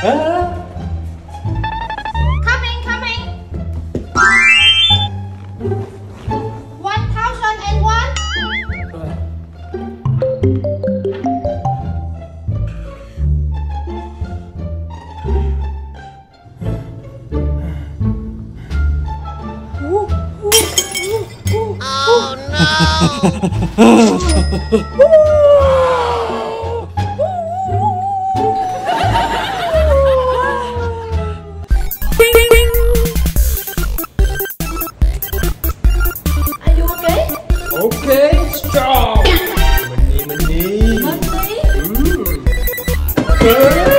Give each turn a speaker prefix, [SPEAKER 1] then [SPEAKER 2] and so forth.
[SPEAKER 1] Huh?
[SPEAKER 2] Coming, coming. One thousand and one.
[SPEAKER 3] Oh, Are you Okay,
[SPEAKER 1] stop. Money, money. Money. Mm. Okay.